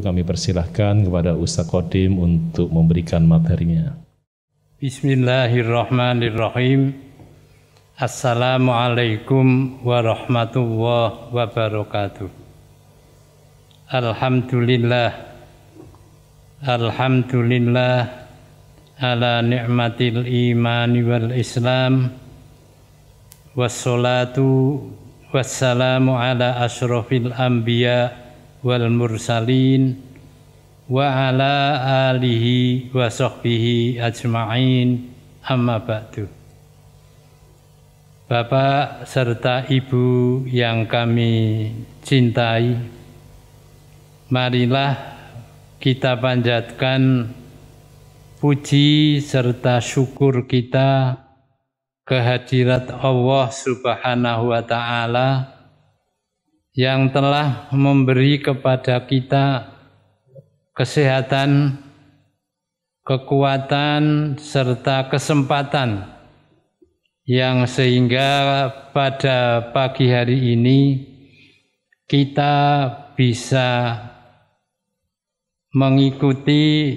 Kami persilahkan kepada Ustaz Kodim untuk memberikan materinya. Bismillahirrahmanirrahim. Assalamualaikum warahmatullahi wabarakatuh. Alhamdulillah. Alhamdulillah ala ni'matil imani wal islam. Wassalatu wassalamu ala ashrafil anbiya' wal mursalin wa ala alihi wa sahbihi ajma'in. Amma ba'du. Bapak serta Ibu yang kami cintai marilah kita panjatkan puji serta syukur kita kehadirat Allah Subhanahu wa taala yang telah memberi kepada kita kesehatan, kekuatan, serta kesempatan yang sehingga pada pagi hari ini kita bisa mengikuti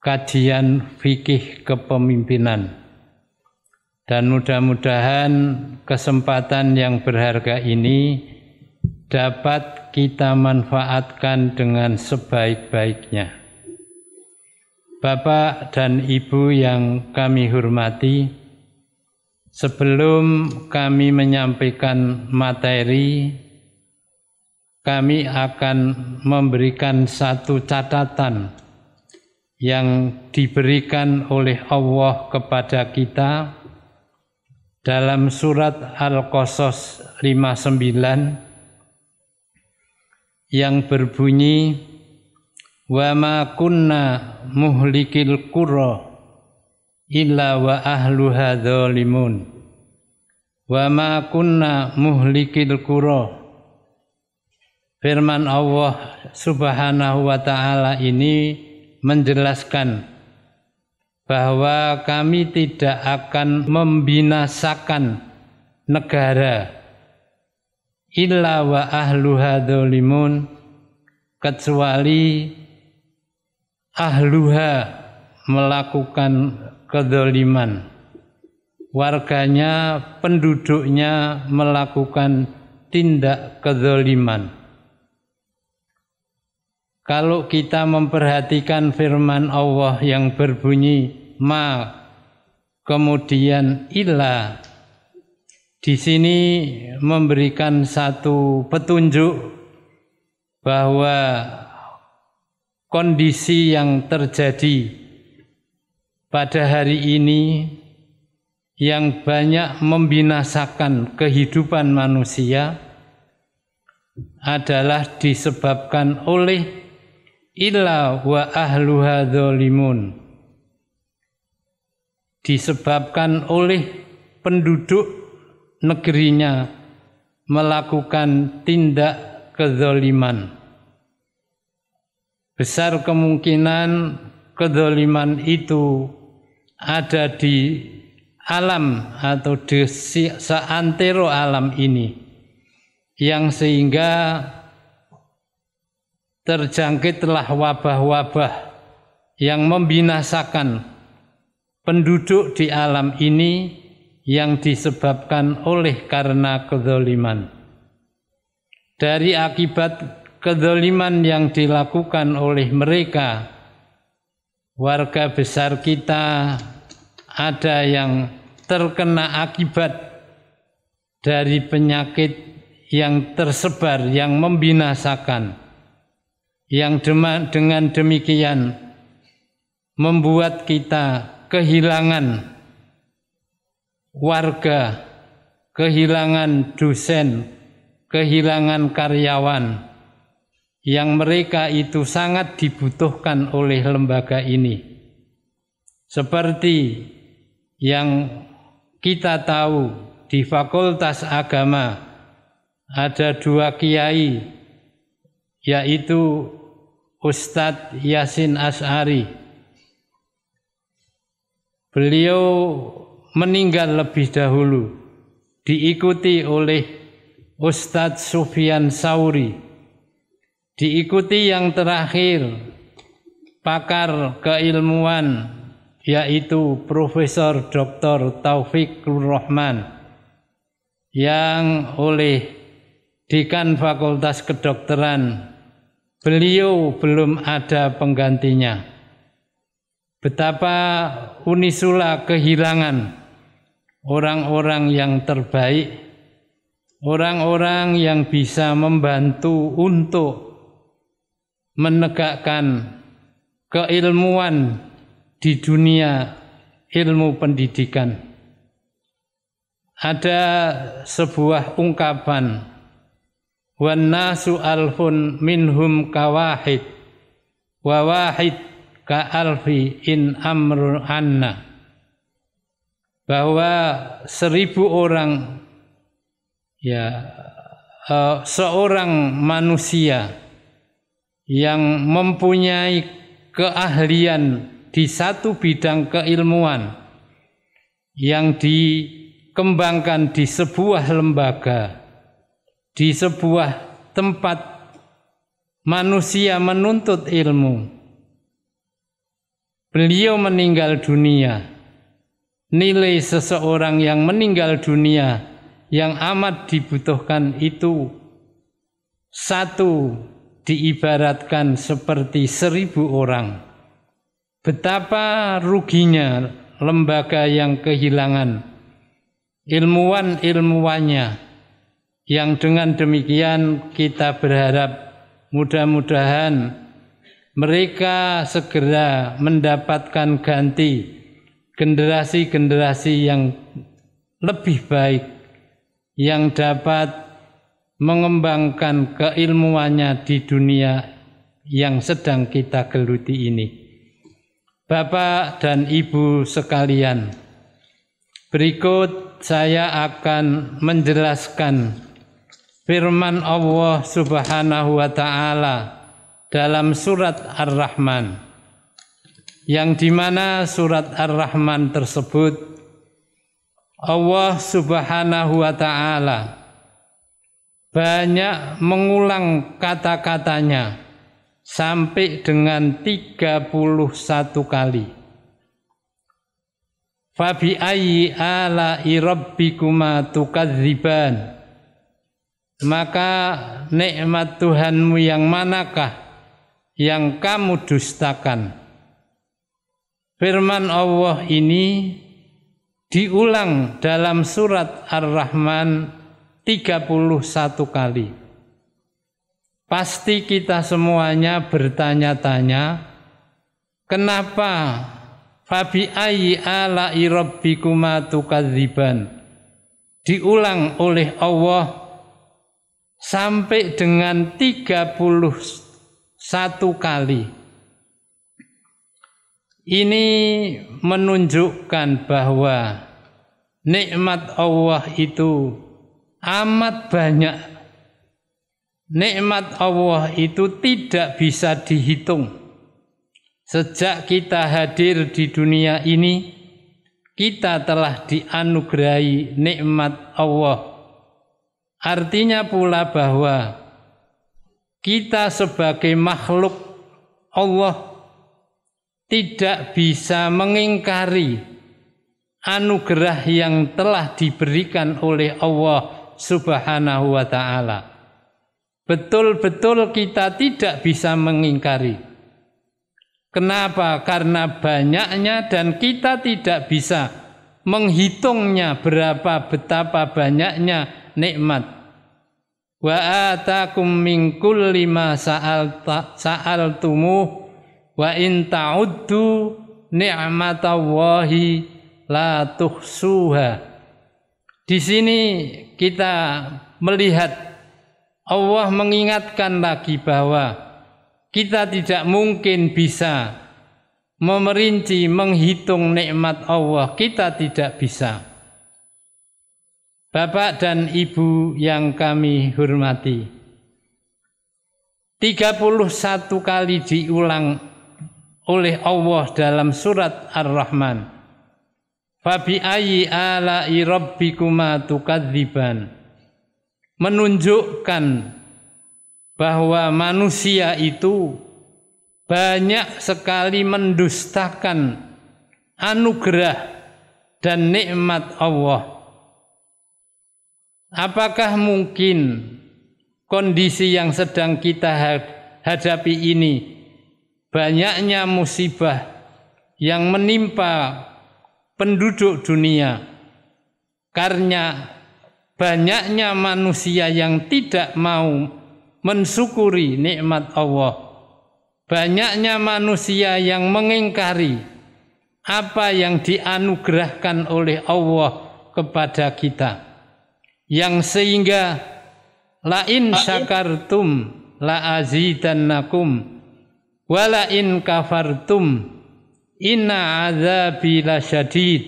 kajian fikih kepemimpinan. Dan mudah-mudahan kesempatan yang berharga ini dapat kita manfaatkan dengan sebaik-baiknya. Bapak dan Ibu yang kami hormati, sebelum kami menyampaikan materi, kami akan memberikan satu catatan yang diberikan oleh Allah kepada kita dalam surat Al-Qasas 59 yang berbunyi wa ma kunna muhlikil qura illa wa ahluha dzalimun wa ma kunna muhlikil qura firman Allah Subhanahu wa taala ini menjelaskan bahwa kami tidak akan membinasakan negara illa wa ahluha dzalimun kecuali ahluha melakukan kedoliman. Warganya penduduknya melakukan tindak kedoliman. Kalau kita memperhatikan firman Allah yang berbunyi ma kemudian illa di sini memberikan satu petunjuk bahwa kondisi yang terjadi pada hari ini yang banyak membinasakan kehidupan manusia adalah disebabkan oleh illa wa ahluha dzalimun disebabkan oleh penduduk negerinya melakukan tindak kezaliman. Besar kemungkinan kezaliman itu ada di alam atau di seantero alam ini yang sehingga terjangkitlah wabah-wabah yang membinasakan penduduk di alam ini yang disebabkan oleh karena kezaliman. Dari akibat kezaliman yang dilakukan oleh mereka, warga besar kita ada yang terkena akibat dari penyakit yang tersebar, yang membinasakan, yang dengan demikian membuat kita kehilangan warga kehilangan dosen, kehilangan karyawan yang mereka itu sangat dibutuhkan oleh lembaga ini. Seperti yang kita tahu di Fakultas Agama ada dua kiai yaitu Ustadz Yasin As'ari. Beliau meninggal lebih dahulu diikuti oleh Ustadz Sufyan Sauri Diikuti yang terakhir pakar keilmuan yaitu Profesor Dr. Taufik Rahman yang oleh Dekan Fakultas Kedokteran beliau belum ada penggantinya. Betapa Unisula kehilangan orang-orang yang terbaik, orang-orang yang bisa membantu untuk menegakkan keilmuan di dunia ilmu pendidikan. Ada sebuah ungkapan wan nasu alfun minhum kawahid wa wahid ka alfi in amru anna bahwa seribu orang ya uh, seorang manusia yang mempunyai keahlian di satu bidang keilmuan yang dikembangkan di sebuah lembaga, di sebuah tempat manusia menuntut ilmu. Beliau meninggal dunia. Nilai seseorang yang meninggal dunia yang amat dibutuhkan itu satu diibaratkan seperti seribu orang. Betapa ruginya lembaga yang kehilangan ilmuwan-ilmuwannya yang dengan demikian kita berharap mudah-mudahan mereka segera mendapatkan ganti generasi-generasi yang lebih baik yang dapat mengembangkan keilmuannya di dunia yang sedang kita geluti ini. Bapak dan Ibu sekalian, berikut saya akan menjelaskan firman Allah Subhanahu wa taala dalam surat Ar-Rahman yang di mana surat Ar-Rahman tersebut Allah Subhanahu wa taala banyak mengulang kata-katanya sampai dengan 31 kali. Fabi ayyi ala rabbikuma tukadziban. Maka nikmat Tuhanmu yang manakah yang kamu dustakan? Firman Allah ini diulang dalam surat Ar-Rahman 31 kali. Pasti kita semuanya bertanya-tanya, kenapa Fabi ayyi ala rabbikuma tukadziban diulang oleh Allah sampai dengan 31 kali. Ini menunjukkan bahwa nikmat Allah itu amat banyak. Nikmat Allah itu tidak bisa dihitung. Sejak kita hadir di dunia ini, kita telah dianugerahi nikmat Allah. Artinya pula bahwa kita sebagai makhluk Allah tidak bisa mengingkari anugerah yang telah diberikan oleh Allah Subhanahu wa taala. Betul-betul kita tidak bisa mengingkari. Kenapa? Karena banyaknya dan kita tidak bisa menghitungnya berapa betapa banyaknya nikmat. Wa atakum min kulli ma wa in ta'uddu ni'matallahi la tuhsuha. Di sini kita melihat Allah mengingatkan lagi bahwa kita tidak mungkin bisa memerinci, menghitung nikmat Allah. Kita tidak bisa. Bapak dan Ibu yang kami hormati. 31 kali diulang oleh Allah dalam surat Ar-Rahman. Fabi ayyi ala'i rabbikuma tukadziban menunjukkan bahwa manusia itu banyak sekali mendustakan anugerah dan nikmat Allah. Apakah mungkin kondisi yang sedang kita hadapi ini banyaknya musibah yang menimpa penduduk dunia karena banyaknya manusia yang tidak mau mensyukuri nikmat Allah. Banyaknya manusia yang mengingkari apa yang dianugerahkan oleh Allah kepada kita. Yang sehingga lain syakartum la azidannakum wala in kafartum inna azabi lasyadid.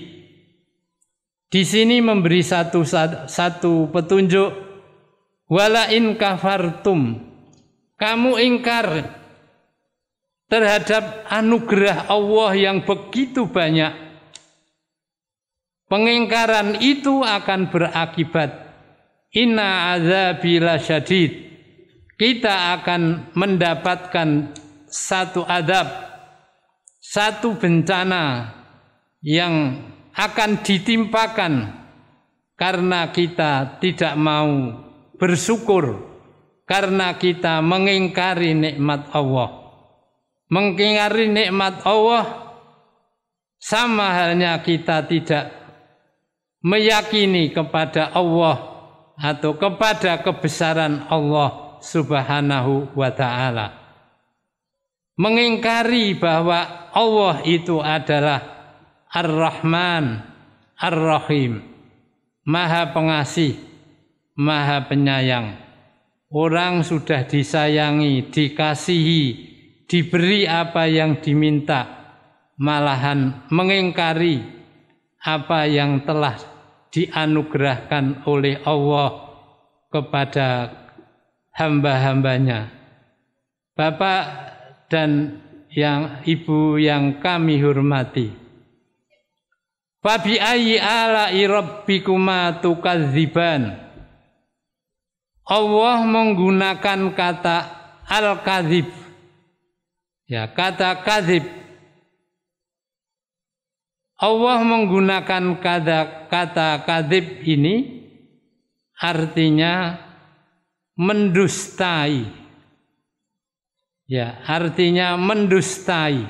Di sini memberi satu satu petunjuk. Wala in kafartum kamu ingkar terhadap anugerah Allah yang begitu banyak, pengingkaran itu akan berakibat. Inna azabila syadid. Kita akan mendapatkan satu adab, satu bencana yang akan ditimpakan karena kita tidak mau bersyukur karena kita mengingkari nikmat Allah mengingari nikmat Allah sama halnya kita tidak meyakini kepada Allah atau kepada kebesaran Allah Subhanahu wa taala. Mengingkari bahwa Allah itu adalah Ar-Rahman, Ar-Rahim, Maha Pengasih, Maha Penyayang. Orang sudah disayangi, dikasihi, diberi apa yang diminta, malahan mengingkari apa yang telah dianugerahkan oleh Allah kepada hamba-hambanya. Bapak dan yang ibu yang kami hormati. Fabi ala rabbikuma tukadziban. Allah menggunakan kata al-kadzib Ya, kata kadzib Allah menggunakan kata kata kadzib ini artinya mendustai. Ya, artinya mendustai.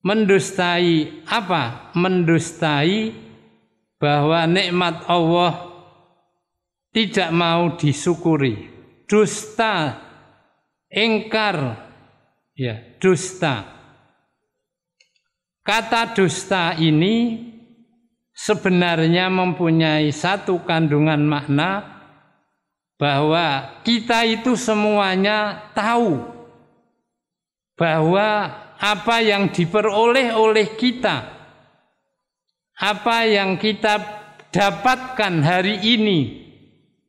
Mendustai apa? Mendustai bahwa nikmat Allah tidak mau disyukuri. Dusta, ingkar, ya dusta. Kata dusta ini sebenarnya mempunyai satu kandungan makna bahwa kita itu semuanya tahu bahwa apa yang diperoleh oleh kita, apa yang kita dapatkan hari ini,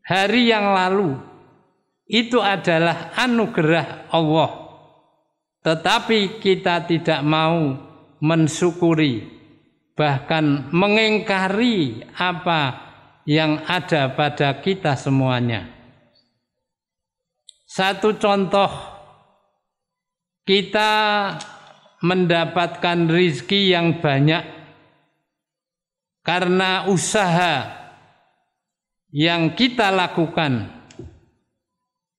hari yang lalu, itu adalah anugerah Allah. Tetapi kita tidak mau mensyukuri, bahkan mengingkari apa yang ada pada kita semuanya. Satu contoh, kita mendapatkan rizki yang banyak karena usaha yang kita lakukan.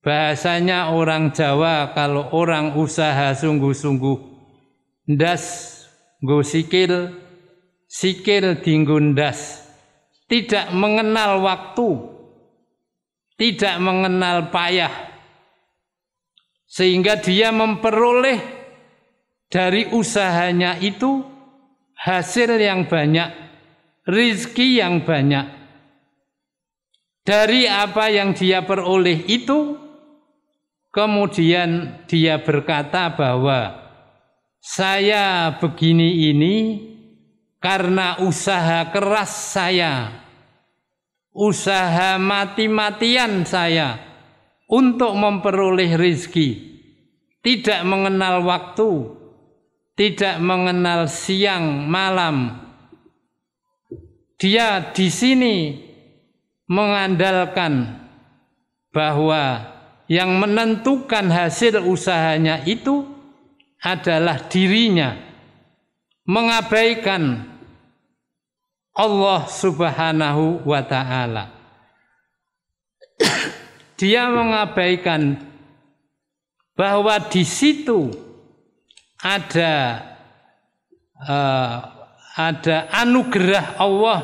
Bahasanya orang Jawa kalau orang usaha sungguh-sungguh ndas go sikil sikil dinggundas tidak mengenal waktu tidak mengenal payah sehingga dia memperoleh dari usahanya itu hasil yang banyak rizki yang banyak. Dari apa yang dia peroleh itu Kemudian dia berkata bahwa saya begini ini karena usaha keras saya, usaha mati-matian saya untuk memperoleh rezeki, tidak mengenal waktu, tidak mengenal siang malam. Dia di sini mengandalkan bahwa yang menentukan hasil usahanya itu adalah dirinya mengabaikan Allah Subhanahu wa taala. Dia mengabaikan bahwa di situ ada uh, ada anugerah Allah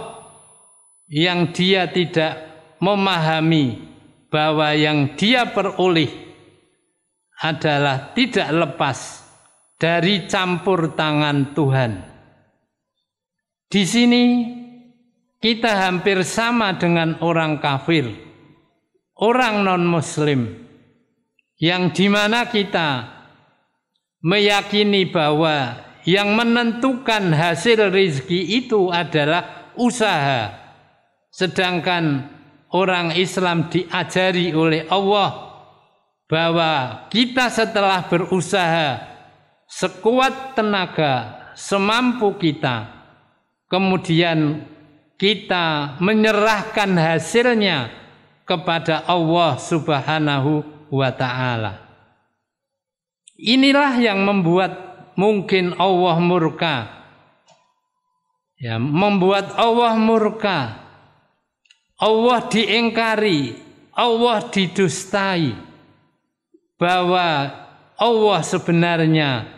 yang dia tidak memahami bahwa yang dia peroleh adalah tidak lepas dari campur tangan Tuhan. Di sini kita hampir sama dengan orang kafir, orang non-Muslim, yang di mana kita meyakini bahwa yang menentukan hasil rezeki itu adalah usaha, sedangkan orang Islam diajari oleh Allah bahwa kita setelah berusaha sekuat tenaga, semampu kita, kemudian kita menyerahkan hasilnya kepada Allah Subhanahu wa taala. Inilah yang membuat mungkin Allah murka. Ya, membuat Allah murka. Allah diingkari, Allah didustai bahwa Allah sebenarnya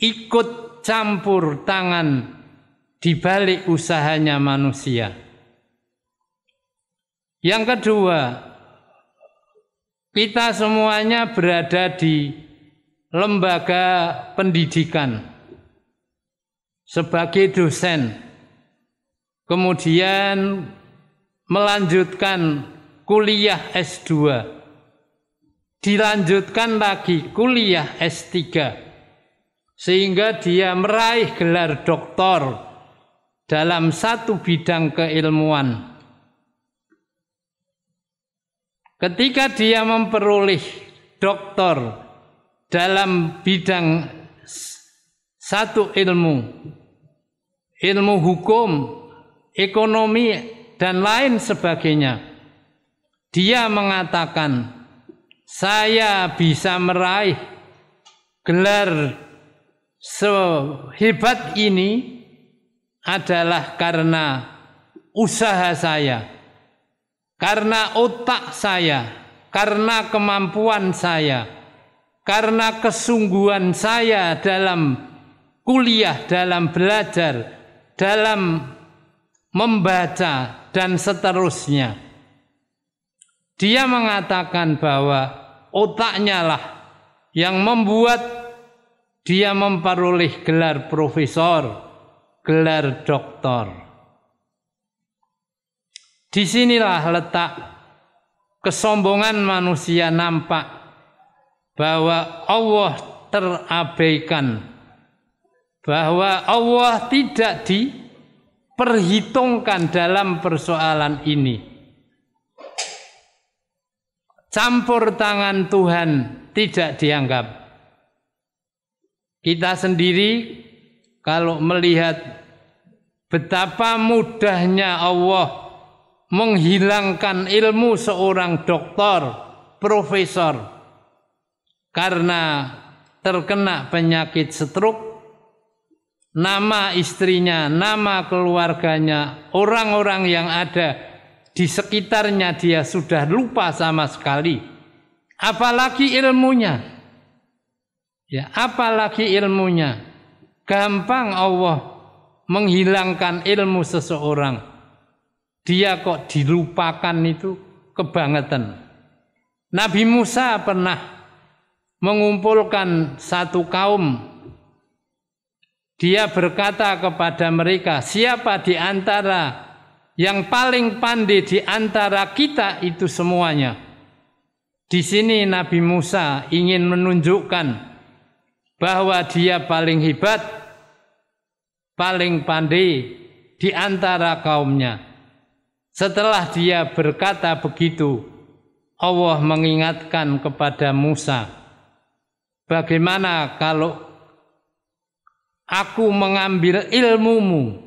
ikut campur tangan di balik usahanya manusia. Yang kedua, kita semuanya berada di lembaga pendidikan sebagai dosen, kemudian melanjutkan kuliah S2, dilanjutkan lagi kuliah S3, sehingga dia meraih gelar doktor dalam satu bidang keilmuan. Ketika dia memperoleh doktor dalam bidang satu ilmu, ilmu hukum, ekonomi, dan lain sebagainya, dia mengatakan, "Saya bisa meraih gelar sehebat ini adalah karena usaha saya, karena otak saya, karena kemampuan saya, karena kesungguhan saya dalam kuliah, dalam belajar, dalam membaca, dan seterusnya. Dia mengatakan bahwa otaknya lah yang membuat dia memperoleh gelar profesor, gelar doktor. Di sinilah letak kesombongan manusia nampak bahwa Allah terabaikan, bahwa Allah tidak diperhitungkan dalam persoalan ini. Campur tangan Tuhan tidak dianggap. Kita sendiri kalau melihat betapa mudahnya Allah menghilangkan ilmu seorang doktor, profesor karena terkena penyakit stroke, nama istrinya, nama keluarganya, orang-orang yang ada di sekitarnya dia sudah lupa sama sekali. Apalagi ilmunya. Ya, apalagi ilmunya. Gampang Allah menghilangkan ilmu seseorang. Dia kok dilupakan itu kebangetan. Nabi Musa pernah mengumpulkan satu kaum. Dia berkata kepada mereka, siapa di antara yang paling pandai di antara kita itu semuanya. Di sini Nabi Musa ingin menunjukkan bahwa dia paling hebat, paling pandai di antara kaumnya. Setelah dia berkata begitu, Allah mengingatkan kepada Musa, "Bagaimana kalau aku mengambil ilmumu?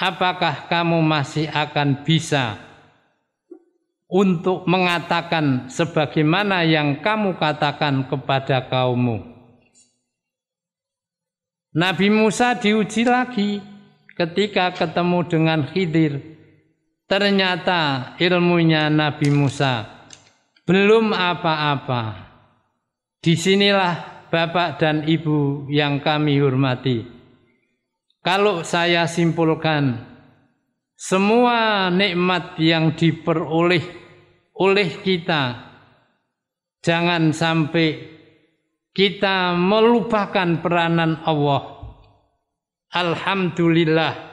Apakah kamu masih akan bisa untuk mengatakan sebagaimana yang kamu katakan kepada kaummu. Nabi Musa diuji lagi ketika ketemu dengan Khidir. Ternyata ilmunya Nabi Musa belum apa-apa. Di sinilah Bapak dan Ibu yang kami hormati. Kalau saya simpulkan, semua nikmat yang diperoleh oleh kita, jangan sampai kita melupakan peranan Allah. Alhamdulillah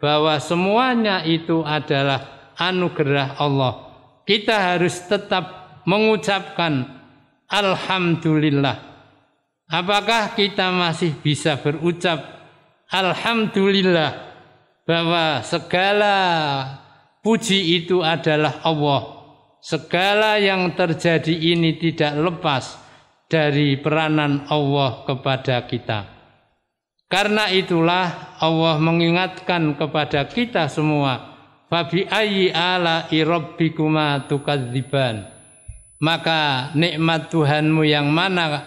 bahwa semuanya itu adalah anugerah Allah. Kita harus tetap mengucapkan Alhamdulillah. Apakah kita masih bisa berucap Alhamdulillah bahwa segala puji itu adalah Allah. Segala yang terjadi ini tidak lepas dari peranan Allah kepada kita. Karena itulah Allah mengingatkan kepada kita semua, fabi ayyi ala rabbikuma tukadziban. Maka nikmat Tuhanmu yang mana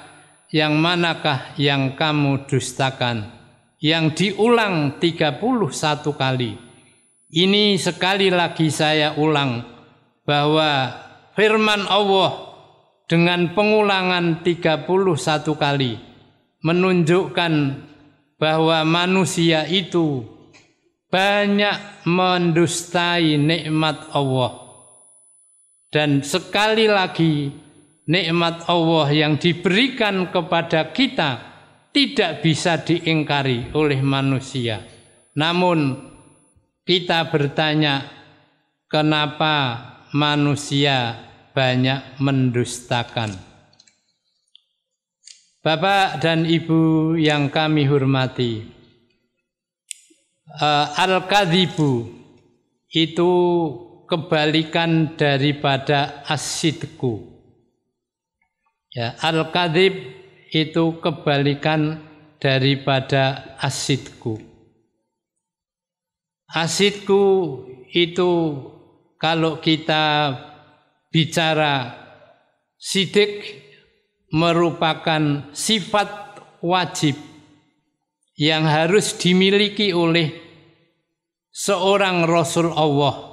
yang manakah yang kamu dustakan? Yang diulang 31 kali. Ini sekali lagi saya ulang bahwa firman Allah dengan pengulangan 31 kali menunjukkan bahwa manusia itu banyak mendustai nikmat Allah. Dan sekali lagi nikmat Allah yang diberikan kepada kita tidak bisa diingkari oleh manusia. Namun kita bertanya kenapa manusia banyak mendustakan. Bapak dan Ibu yang kami hormati, uh, al-kadzibu itu kebalikan daripada asidku. Ya, al-kadzib itu kebalikan daripada asidku. Asidku itu kalau kita bicara sidik merupakan sifat wajib yang harus dimiliki oleh seorang rasul Allah.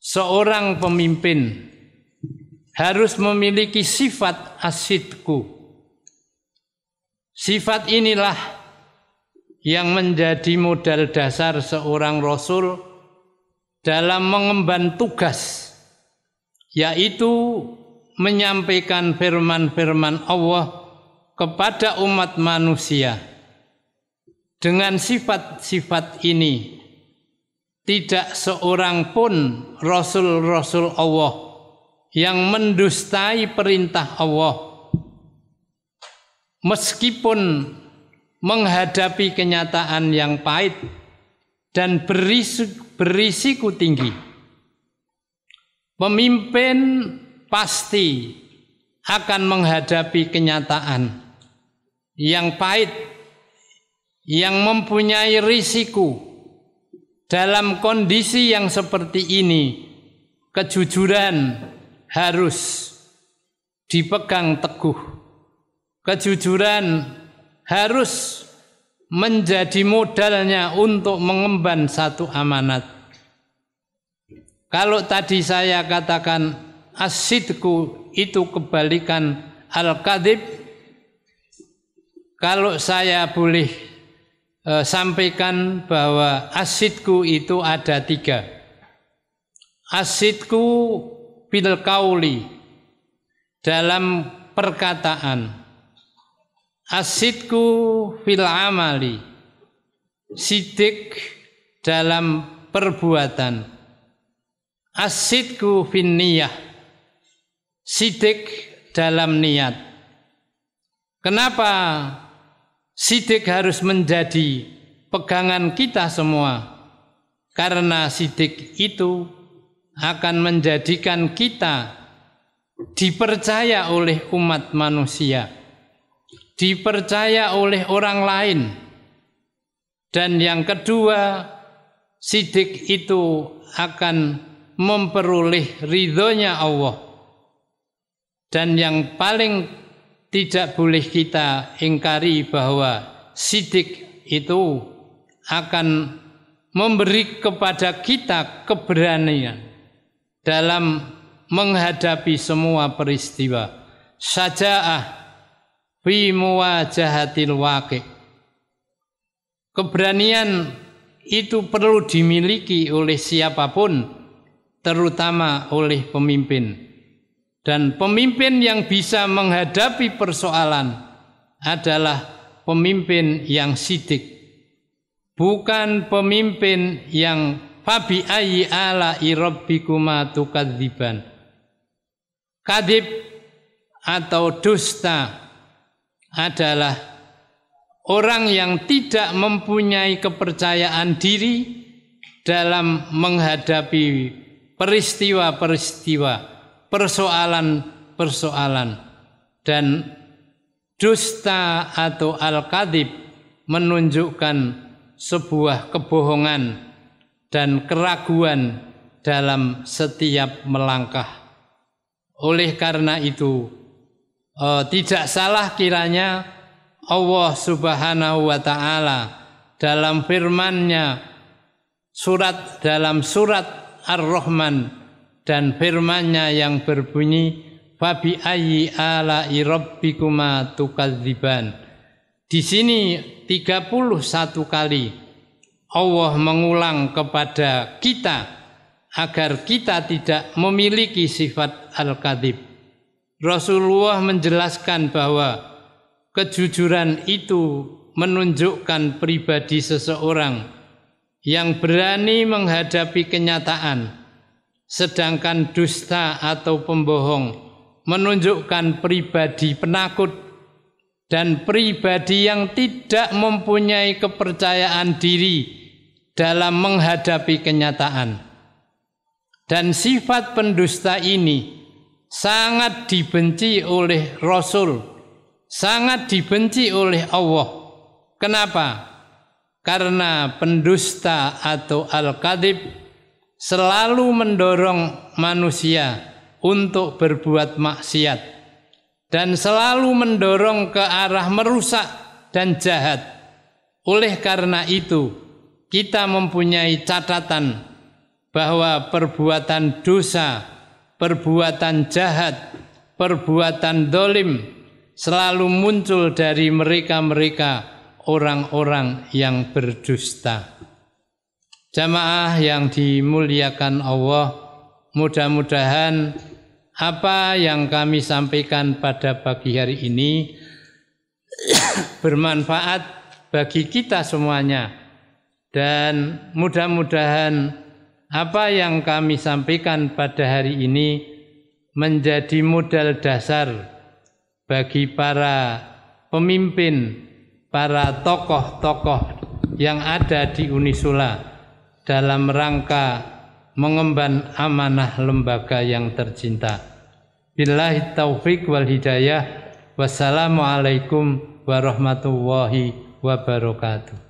Seorang pemimpin harus memiliki sifat asidku. Sifat inilah yang menjadi modal dasar seorang rasul dalam mengemban tugas yaitu menyampaikan firman-firman Allah kepada umat manusia. Dengan sifat-sifat ini, tidak seorang pun rasul-rasul Allah yang mendustai perintah Allah. Meskipun menghadapi kenyataan yang pahit dan berisiko tinggi Pemimpin pasti akan menghadapi kenyataan yang pahit, yang mempunyai risiko dalam kondisi yang seperti ini. Kejujuran harus dipegang teguh. Kejujuran harus menjadi modalnya untuk mengemban satu amanat. Kalau tadi saya katakan asidku itu kebalikan al-kadib, kalau saya boleh e, sampaikan bahwa asidku itu ada tiga. Asidku bil kauli dalam perkataan. Asidku fil amali. Sidik dalam perbuatan asidku fin niyah sidik dalam niat. Kenapa sidik harus menjadi pegangan kita semua? Karena sidik itu akan menjadikan kita dipercaya oleh umat manusia dipercaya oleh orang lain. Dan yang kedua sidik itu akan memperoleh ridhonya Allah. Dan yang paling tidak boleh kita ingkari bahwa sidik itu akan memberi kepada kita keberanian dalam menghadapi semua peristiwa. Saja'ah fi muwajahatil waqi. Keberanian itu perlu dimiliki oleh siapa pun, terutama oleh pemimpin. Dan pemimpin yang bisa menghadapi persoalan adalah pemimpin yang sidik. Bukan pemimpin yang fabi ayyi ala irabbikuma tukadziban. Kadib atau dusta adalah orang yang tidak mempunyai kepercayaan diri dalam menghadapi peristiwa-peristiwa, persoalan-persoalan dan dusta atau al-kadib menunjukkan sebuah kebohongan dan keraguan dalam setiap melangkah. Oleh karena itu, oh, tidak salah kiranya Allah Subhanahu wa taala dalam firman-Nya surat dalam surat Ar-Rahman dan firman-Nya yang berbunyi fabi ayyi ala rabbikuma tukadziban. Di sini 31 kali Allah mengulang kepada kita agar kita tidak memiliki sifat al-kadzib. Rasulullah menjelaskan bahwa kejujuran itu menunjukkan pribadi seseorang yang berani menghadapi kenyataan, sedangkan dusta atau pembohong menunjukkan pribadi penakut dan pribadi yang tidak mempunyai kepercayaan diri dalam menghadapi kenyataan. Dan sifat pendusta ini sangat dibenci oleh Rasul, sangat dibenci oleh Allah. Kenapa? Karena pendusta atau al-kadib selalu mendorong manusia untuk berbuat maksiat dan selalu mendorong ke arah merusak dan jahat. Oleh karena itu, kita mempunyai catatan bahwa perbuatan dosa perbuatan jahat, perbuatan dolim selalu muncul dari mereka-mereka orang-orang yang berdusta. Jamaah yang dimuliakan Allah, mudah-mudahan apa yang kami sampaikan pada pagi hari ini bermanfaat bagi kita semuanya. Dan mudah-mudahan apa yang kami sampaikan pada hari ini menjadi modal dasar bagi para pemimpin, para tokoh-tokoh yang ada di Unisula dalam rangka mengemban amanah lembaga yang tercinta. Billahi taufik wal hidayah. Wassalamualaikum warahmatullahi wabarakatuh.